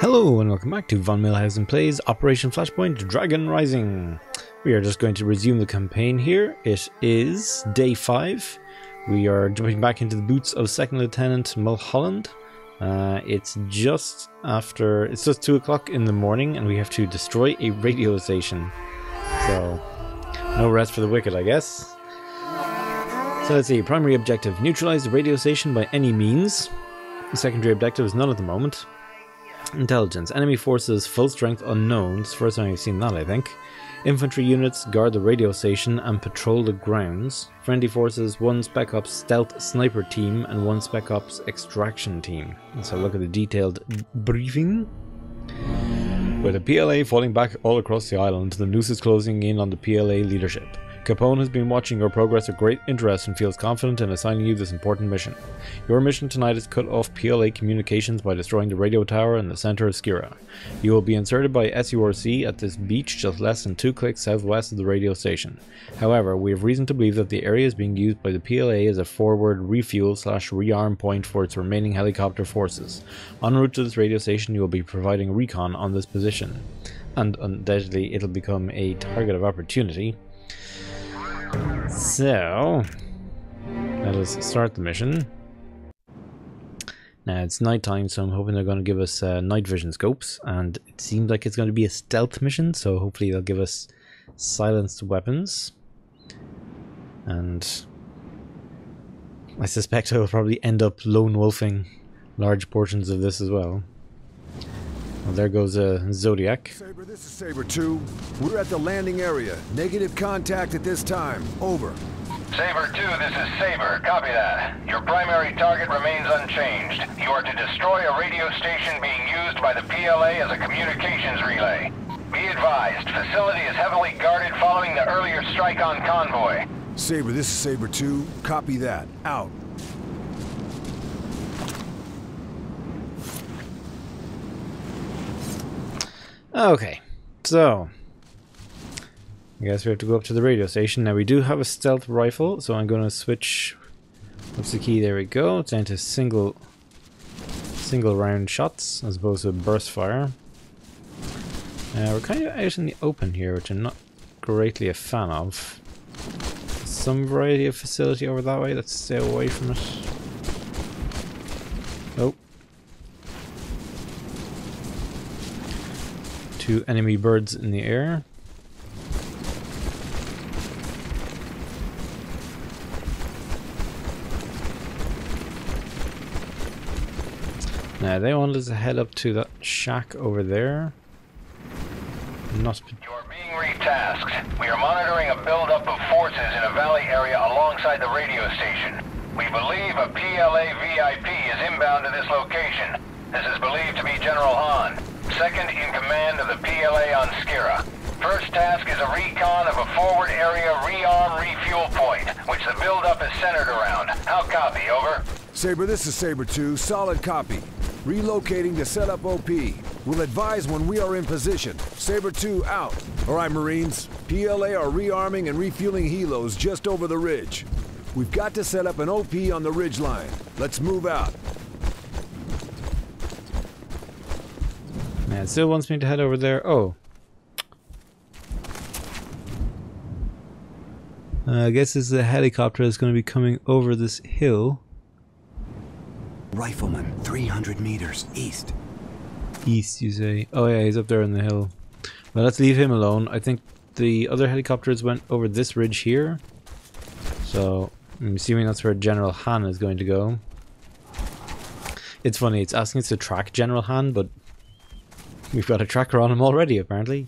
Hello and welcome back to Von Millhausen Plays Operation Flashpoint Dragon Rising. We are just going to resume the campaign here. It is day 5. We are jumping back into the boots of Second Lieutenant Mulholland. Uh, it's just after, it's just 2 o'clock in the morning and we have to destroy a radio station. So, no rest for the wicked I guess. So let's see, primary objective, neutralize the radio station by any means. The secondary objective is none at the moment. Intelligence. Enemy forces full strength unknown. It's the first time I've seen that, I think. Infantry units guard the radio station and patrol the grounds. Friendly forces, one Spec Ops stealth sniper team and one Spec Ops extraction team. Let's have a look at the detailed briefing. With the PLA falling back all across the island, the noose is closing in on the PLA leadership. Capone has been watching your progress with great interest and feels confident in assigning you this important mission. Your mission tonight is cut off PLA communications by destroying the radio tower in the center of Skira. You will be inserted by SURC at this beach just less than two clicks southwest of the radio station. However, we have reason to believe that the area is being used by the PLA as a forward refuel slash rearm point for its remaining helicopter forces. En route to this radio station, you will be providing recon on this position. And undoubtedly, it'll become a target of opportunity. So, let us start the mission. Now it's nighttime, so I'm hoping they're going to give us uh, night vision scopes, and it seems like it's going to be a stealth mission, so hopefully they'll give us silenced weapons. And I suspect I will probably end up lone wolfing large portions of this as well. Well, there goes a uh, Zodiac. Saber, this is Saber 2. We're at the landing area. Negative contact at this time. Over. Saber 2, this is Saber. Copy that. Your primary target remains unchanged. You are to destroy a radio station being used by the PLA as a communications relay. Be advised, facility is heavily guarded following the earlier strike on convoy. Saber, this is Saber 2. Copy that. Out. Okay, so I guess we have to go up to the radio station. Now we do have a stealth rifle, so I'm going to switch. What's the key? There we go. It's down to single, single round shots as opposed to burst fire. Uh, we're kind of out in the open here, which I'm not greatly a fan of. Some variety of facility over that way. Let's stay away from it. Oh, two enemy birds in the air. Now they want us to head up to that shack over there. Not. You are being retasked. We are monitoring a buildup of forces in a valley area alongside the radio station. We believe a PLA VIP is inbound to this location. This is believed to be General Han second in command of the PLA on Skira. First task is a recon of a forward area rearm refuel point, which the buildup is centered around. How copy, over? Saber, this is Saber 2. Solid copy. Relocating to set up OP. We'll advise when we are in position. Saber 2 out. All right, Marines. PLA are rearming and refueling helos just over the ridge. We've got to set up an OP on the ridge line. Let's move out. Man, still wants me to head over there. Oh. Uh, I guess is a helicopter that's going to be coming over this hill. Rifleman, 300 meters east. East, you say? Oh yeah, he's up there on the hill. Well, let's leave him alone. I think the other helicopters went over this ridge here. So, I'm assuming that's where General Han is going to go. It's funny, it's asking us to track General Han, but We've got a tracker on him already, apparently.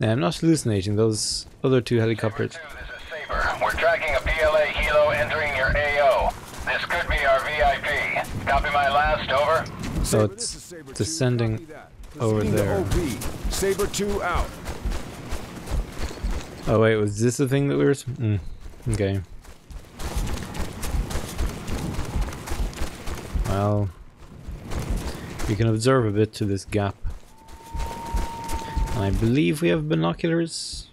Now, I'm not hallucinating. Those other two helicopters. Two, this is Saber. We're tracking a PLA helo entering your AO. This could be our VIP. Copy my last, over. So it's descending over there. Saber 2 out. Oh wait, was this the thing that we were... Mm, okay. Well... We can observe a bit to this gap. And I believe we have binoculars.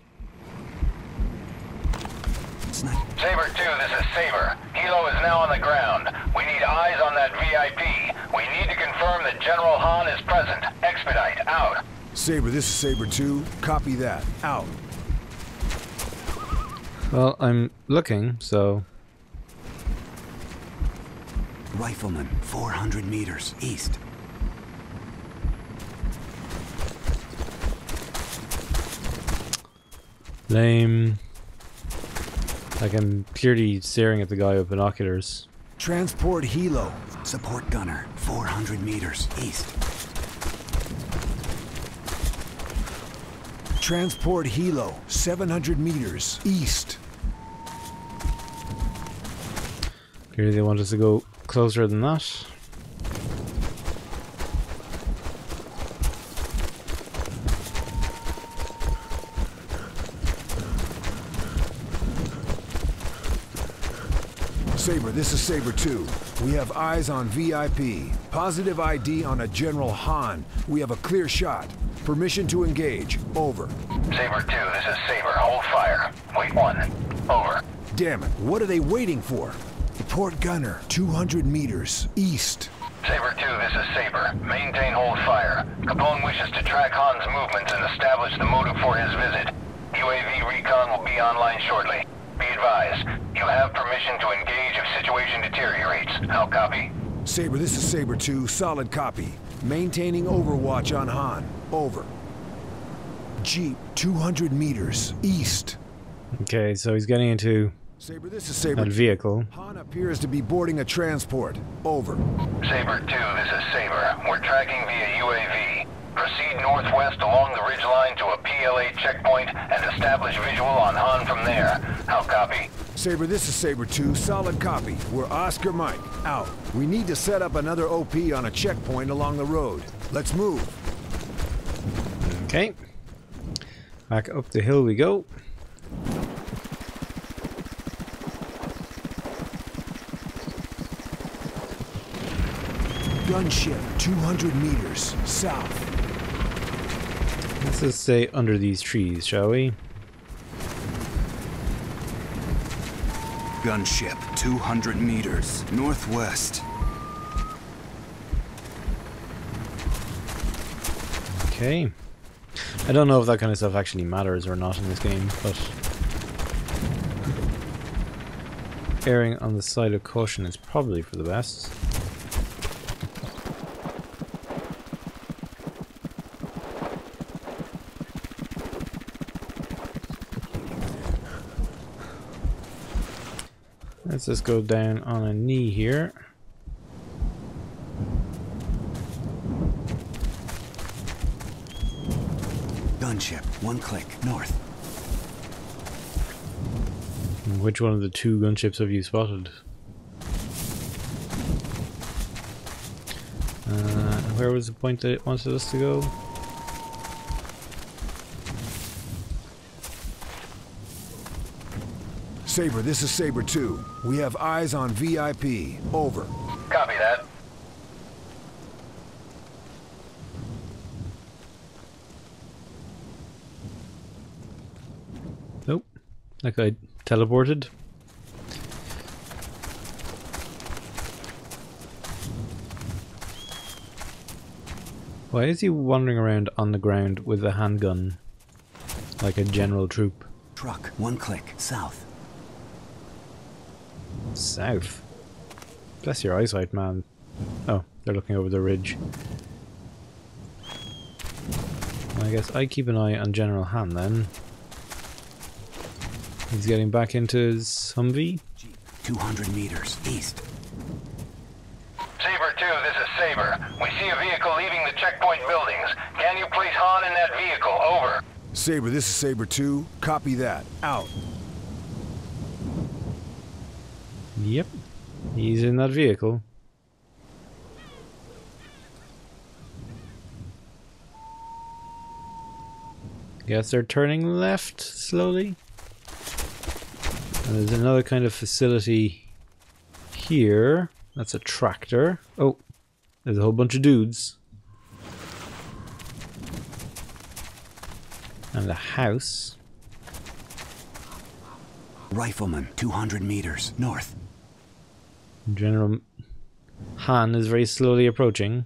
Snipe. Saber 2, this is Saber. Helo is now on the ground. We need eyes on that VIP. We need to confirm that General Han is present. Expedite, out. Saber, this is Saber 2. Copy that. Out. Well, I'm looking, so Rifleman, 400 meters east. lame. Like I'm clearly staring at the guy with binoculars. Transport Helo. Support gunner, 400 meters east. Transport Helo. 700 meters east. Clearly they want us to go closer than that. Saber, this is Saber 2. We have eyes on VIP. Positive ID on a General Han. We have a clear shot. Permission to engage. Over. Saber 2, this is Saber. Hold fire. Wait 1. Over. Damn it, what are they waiting for? Port Gunner, 200 meters east. Saber 2, this is Saber. Maintain hold fire. Capone wishes to track Han's movements and establish the motive for his visit. UAV recon will be online shortly. Be advised, you have permission to engage if situation deteriorates. How copy? Saber, this is Saber 2, solid copy. Maintaining overwatch on Han. Over. Jeep, 200 meters east. Okay, so he's getting into Saber, this is Saber. that vehicle. Han appears to be boarding a transport. Over. Saber 2, this is Saber. We're tracking via UAV. Proceed northwest along the ridgeline to a PLA checkpoint and establish visual on Han from there. How copy? Saber, this is Saber 2, solid copy. We're Oscar Mike, out. We need to set up another OP on a checkpoint along the road. Let's move. Okay. Back up the hill we go. Gunship, 200 meters south. Let's just stay under these trees, shall we? Gunship, 200 meters northwest. Okay. I don't know if that kind of stuff actually matters or not in this game, but erring on the side of caution is probably for the best. Let's just go down on a knee here. Gunship, one click north. Which one of the two gunships have you spotted? Uh, where was the point that it wanted us to go? Saber, this is Saber 2. We have eyes on VIP. Over. Copy that. Nope. That guy teleported. Why is he wandering around on the ground with a handgun? Like a general troop. Truck, one click south. South. Bless your eyesight, man. Oh, they're looking over the ridge. I guess I keep an eye on General Han then. He's getting back into his Humvee. 200 meters east. Saber 2, this is Saber. We see a vehicle leaving the checkpoint buildings. Can you place Han in that vehicle? Over. Saber, this is Saber 2. Copy that. Out. Yep. He's in that vehicle. Guess they're turning left slowly. And there's another kind of facility here. That's a tractor. Oh, there's a whole bunch of dudes. And a house. Rifleman, 200 meters north. General Han is very slowly approaching.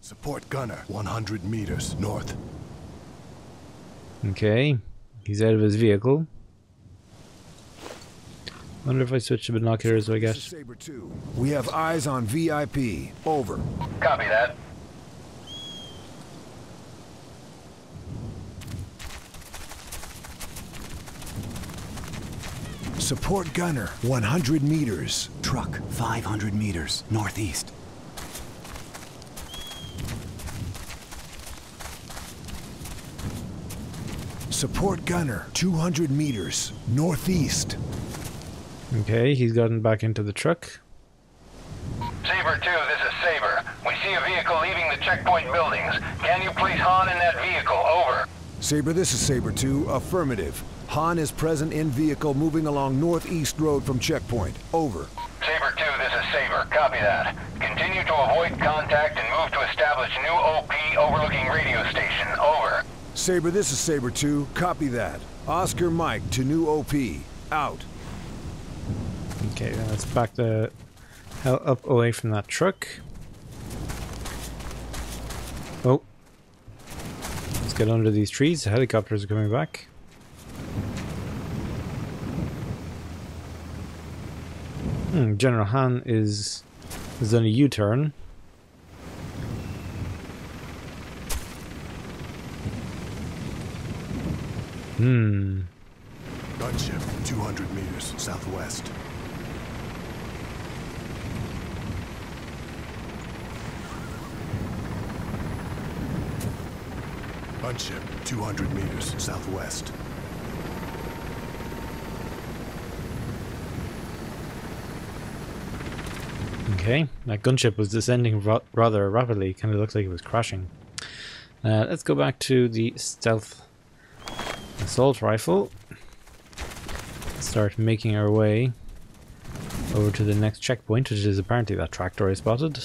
Support gunner, 100 meters north. Okay. He's out of his vehicle. Wonder if I switch to binoculars, I guess. Saber 2. We have eyes on VIP. Over. Copy that. Support gunner, 100 meters. Truck, 500 meters northeast. Support gunner, 200 meters. Northeast. Okay, he's gotten back into the truck. Saber 2, this is Saber. We see a vehicle leaving the checkpoint buildings. Can you please Han in that vehicle? Over. Saber, this is Saber 2. Affirmative. Han is present in vehicle moving along Northeast Road from checkpoint. Over. Saber 2, this is Saber. Copy that. Continue to avoid contact and move to establish new OP overlooking radio station. Over. Saber, this is Saber 2. Copy that. Oscar Mike to new OP. Out. Okay, uh, let's back the hell up away from that truck. Oh. Let's get under these trees. The helicopters are coming back. Hmm, General Han is has done a U-turn. Hmm. Gunship, 200 meters southwest. Gunship, 200 meters southwest. Okay, that gunship was descending ra rather rapidly. Kind of looks like it was crashing. Uh, let's go back to the stealth assault rifle. Start making our way over to the next checkpoint, which is apparently that tractor I spotted.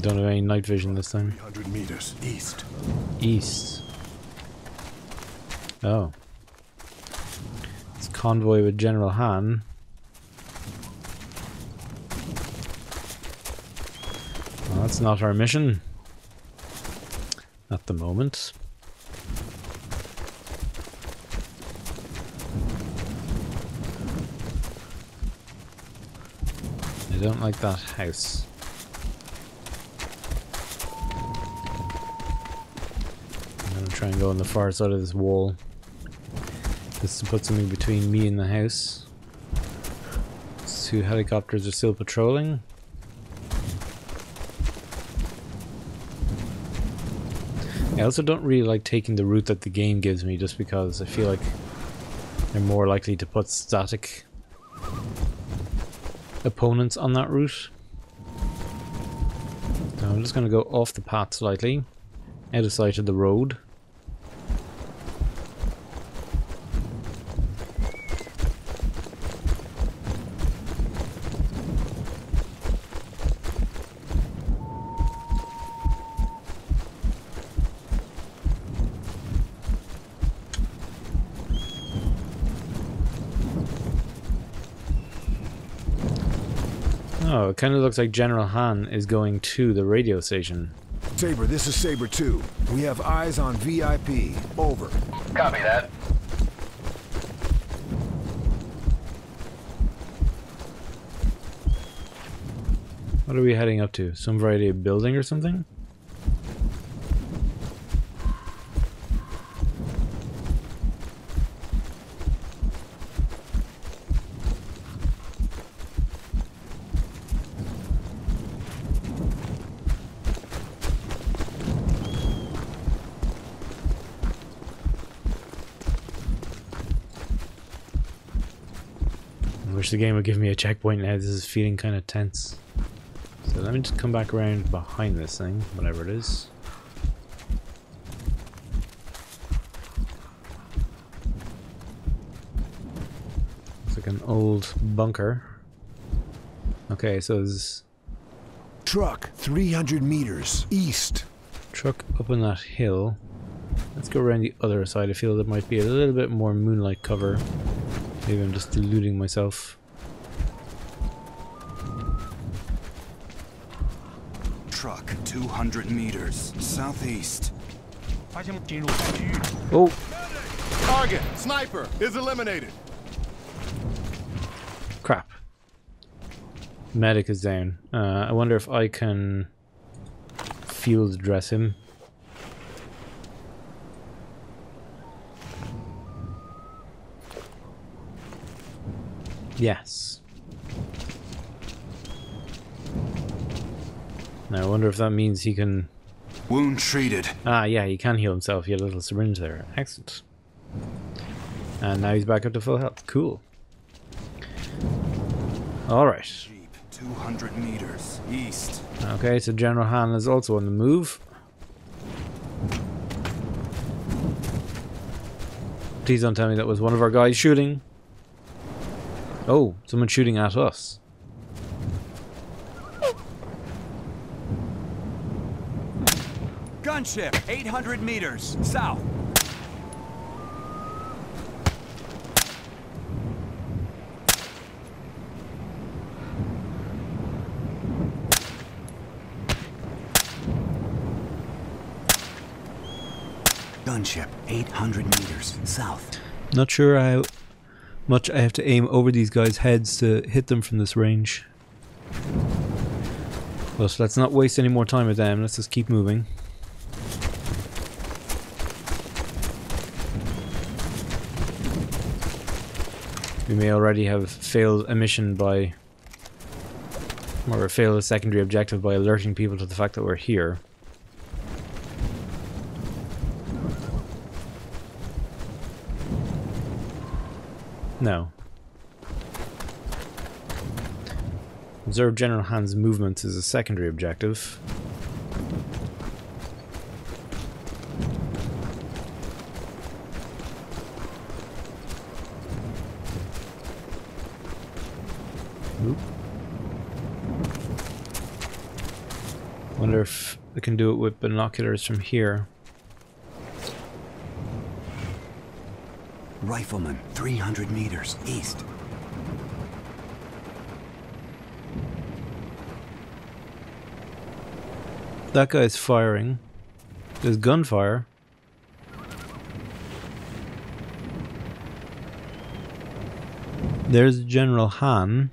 Don't have any night vision this time. 300 meters east. East. Oh. It's convoy with General Han. Well, that's not our mission. At the moment. I don't like that house. I'm gonna try and go on the far side of this wall. Just to put something between me and the house. Two helicopters are still patrolling. I also don't really like taking the route that the game gives me just because I feel like they're more likely to put static opponents on that route. So I'm just going to go off the path slightly, out of sight of the road. Oh, it kind of looks like General Han is going to the radio station. Saber, this is Saber 2. We have eyes on VIP. Over. Copy that. What are we heading up to? Some variety of building or something? Wish the game would give me a checkpoint now. This is feeling kind of tense. So let me just come back around behind this thing, whatever it is. It's like an old bunker. Okay, so there's Truck, 300 meters east. Truck up on that hill. Let's go around the other side. I feel there might be a little bit more moonlight cover. Maybe I'm just deluding myself. Truck 200 meters southeast. Oh! Target, sniper, is eliminated. Crap. Medic is down. Uh, I wonder if I can field dress him. Yes. Now I wonder if that means he can Wound treated. Ah, yeah, he can heal himself. He had a little syringe there. Excellent. And now he's back up to full health. Cool. Alright. Jeep, 200 meters east. Okay, so General Han is also on the move. Please don't tell me that was one of our guys shooting. Oh, someone shooting at us. Gunship, 800 meters south. Gunship, 800 meters south. Not sure how much I have to aim over these guys' heads to hit them from this range. But let's not waste any more time with them. Let's just keep moving. We may already have failed a mission by... Or failed a secondary objective by alerting people to the fact that we're here. No. Observe General Han's movements is a secondary objective. Oop. Wonder if we can do it with binoculars from here. Rifleman, 300 meters east. That guy's firing. There's gunfire. There's General Han.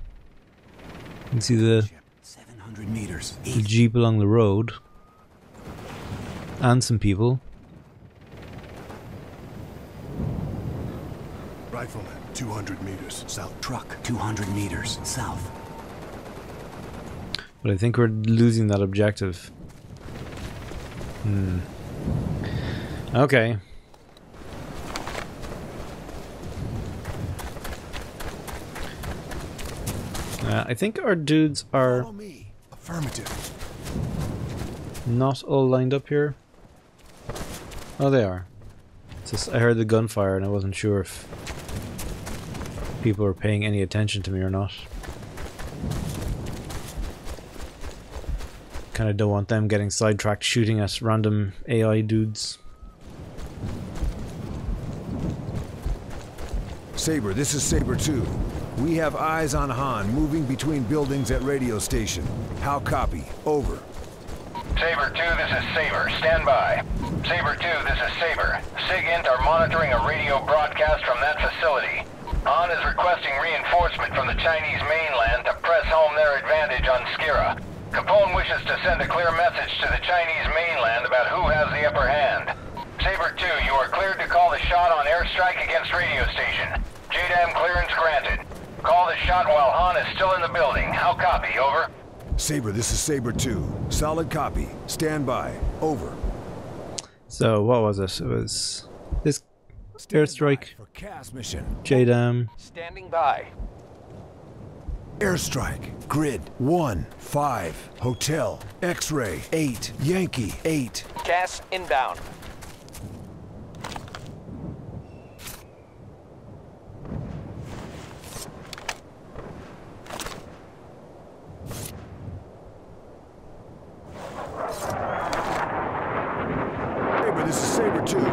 You can see the, the jeep along the road. And some people. Rifleman, 200 meters south. Truck, 200 meters south. But I think we're losing that objective. Hmm. Okay. Uh, I think our dudes are. Affirmative. not all lined up here. Oh, they are. Just I heard the gunfire and I wasn't sure if people are paying any attention to me or not. Kind of don't want them getting sidetracked shooting at random AI dudes. Saber, this is Saber 2. We have eyes on Han moving between buildings at radio station. How copy? Over. Saber 2, this is Saber. Stand by. Saber 2, this is Saber. SIGINT are monitoring a radio broadcast from that facility. Han is requesting reinforcement from the Chinese mainland to press home their advantage on Skira. Capone wishes to send a clear message to the Chinese mainland about who has the upper hand. Saber 2, you are cleared to call the shot on airstrike against radio station. JDAM clearance granted. Call the shot while Han is still in the building. How copy? Over. Saber, this is Saber 2. Solid copy. Stand by. Over. So what was this? It was this airstrike, For CAS mission. JDAM. Standing by. Airstrike. Grid 1, 5. Hotel. X-ray 8. Yankee 8. CAS inbound.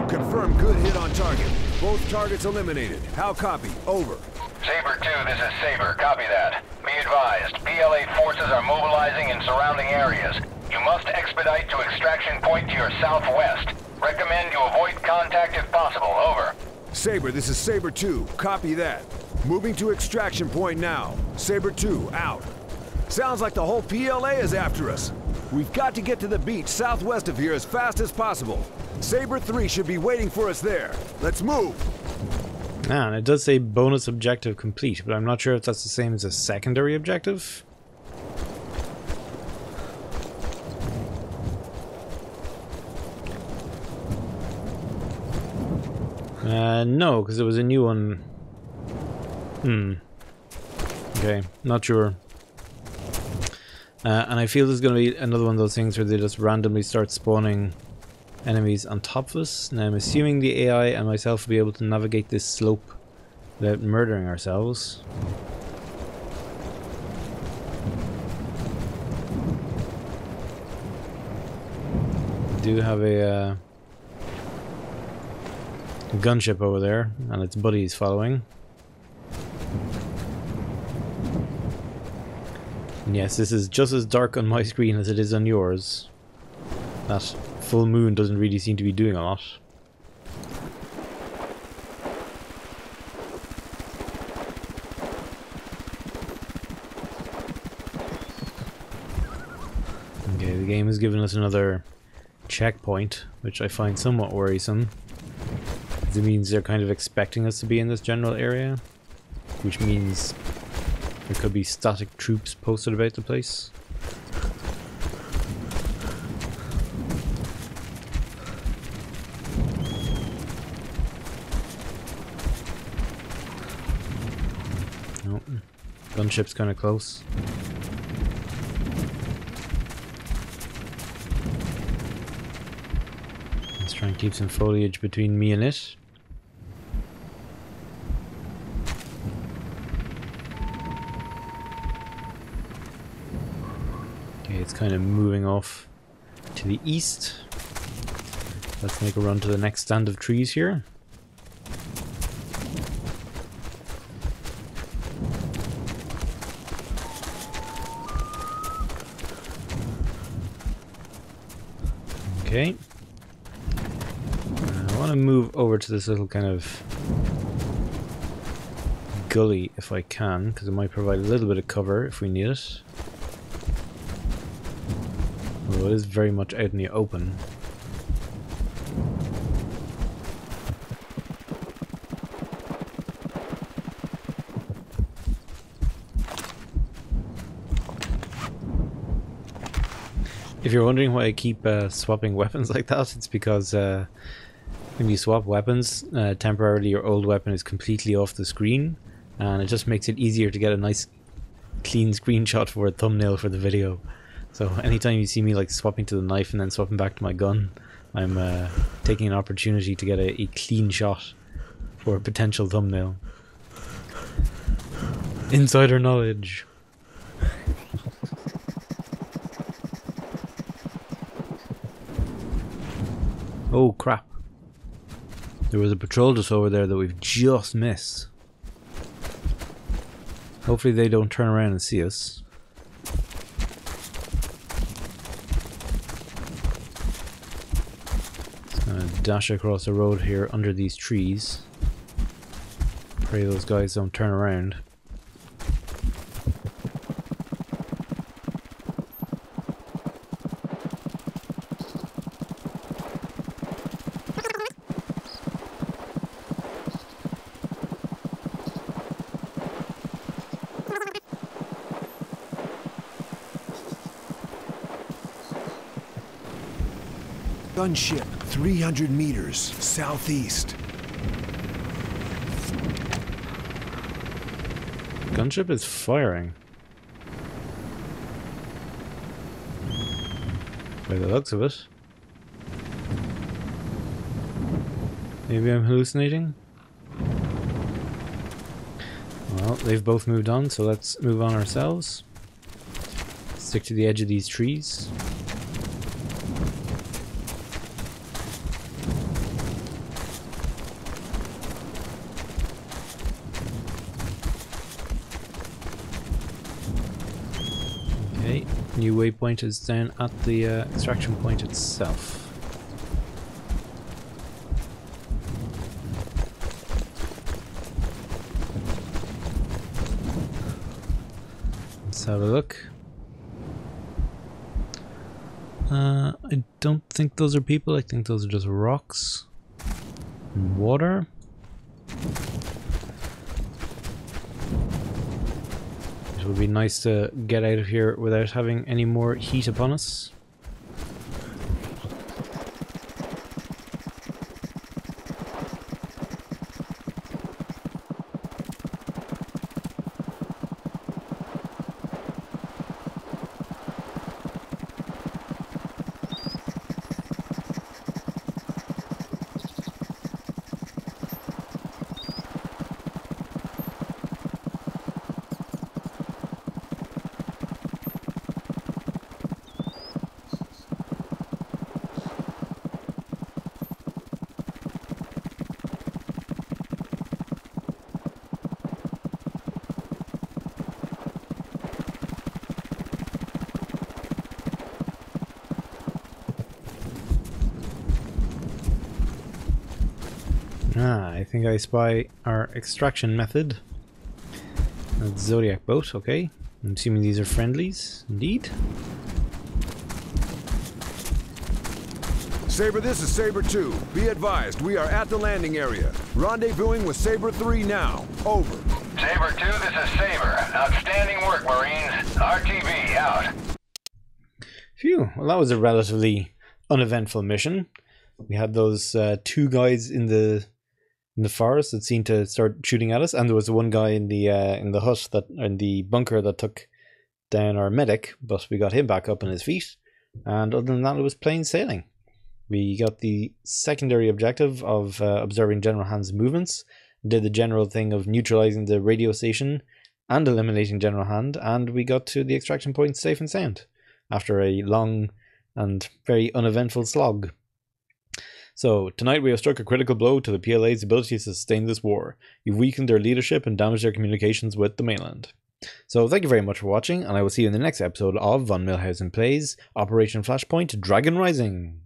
Confirm good hit on target. Both targets eliminated. How copy? Over. Saber 2, this is Saber. Copy that. Be advised, PLA forces are mobilizing in surrounding areas. You must expedite to extraction point to your southwest. Recommend you avoid contact if possible. Over. Saber, this is Saber 2. Copy that. Moving to extraction point now. Saber 2, out. Sounds like the whole PLA is after us. We've got to get to the beach southwest of here as fast as possible. Saber 3 should be waiting for us there. Let's move. Ah, and it does say bonus objective complete, but I'm not sure if that's the same as a secondary objective. Uh, no, because it was a new one. Hmm. Okay, not sure. Uh, and I feel there's going to be another one of those things where they just randomly start spawning enemies on top of us. Now I'm assuming the AI and myself will be able to navigate this slope without murdering ourselves. We do have a uh, gunship over there and its buddies following. And yes, this is just as dark on my screen as it is on yours. That full moon doesn't really seem to be doing a lot. Okay, the game has given us another checkpoint, which I find somewhat worrisome. It means they're kind of expecting us to be in this general area, which means there could be static troops posted about the place. Nope. Gunship's kind of close. Let's try and keep some foliage between me and it. Okay, it's kind of moving off to the east. Let's make a run to the next stand of trees here. Okay. I want to move over to this little kind of gully if I can, because it might provide a little bit of cover if we need it. Although it is very much out in the open. You're wondering why I keep uh, swapping weapons like that, it's because uh, when you swap weapons, uh, temporarily your old weapon is completely off the screen, and it just makes it easier to get a nice clean screenshot for a thumbnail for the video. So anytime you see me like swapping to the knife and then swapping back to my gun, I'm uh, taking an opportunity to get a, a clean shot for a potential thumbnail. Insider knowledge. Oh crap. There was a patrol just over there that we've just missed. Hopefully they don't turn around and see us. Just Gonna dash across the road here under these trees. Pray those guys don't turn around. Gunship, 300 meters southeast. Gunship is firing. By the looks of it. Maybe I'm hallucinating? Well, they've both moved on, so let's move on ourselves. Stick to the edge of these trees. Okay, new waypoint is down at the uh, extraction point itself. Let's have a look. Uh, I don't think those are people, I think those are just rocks and water. It would be nice to get out of here without having any more heat upon us. Ah, I think I spy our extraction method. That's Zodiac boat, okay. I'm assuming these are friendlies, indeed. Saber, this is Saber 2. Be advised, we are at the landing area. Rendezvousing with Saber 3 now. Over. Saber 2, this is Saber. Outstanding work, Marines. RTB, out. Phew, well that was a relatively uneventful mission. We had those uh, two guys in the in the forest that seemed to start shooting at us, and there was the one guy in the uh, in the hut that in the bunker that took down our medic, but we got him back up on his feet. And other than that, it was plain sailing. We got the secondary objective of uh, observing General Han's movements, did the general thing of neutralizing the radio station and eliminating General Hand, and we got to the extraction point safe and sound after a long and very uneventful slog. So, tonight we have struck a critical blow to the PLA's ability to sustain this war. You've weakened their leadership and damaged their communications with the mainland. So, thank you very much for watching, and I will see you in the next episode of Von Millhausen Plays Operation Flashpoint Dragon Rising.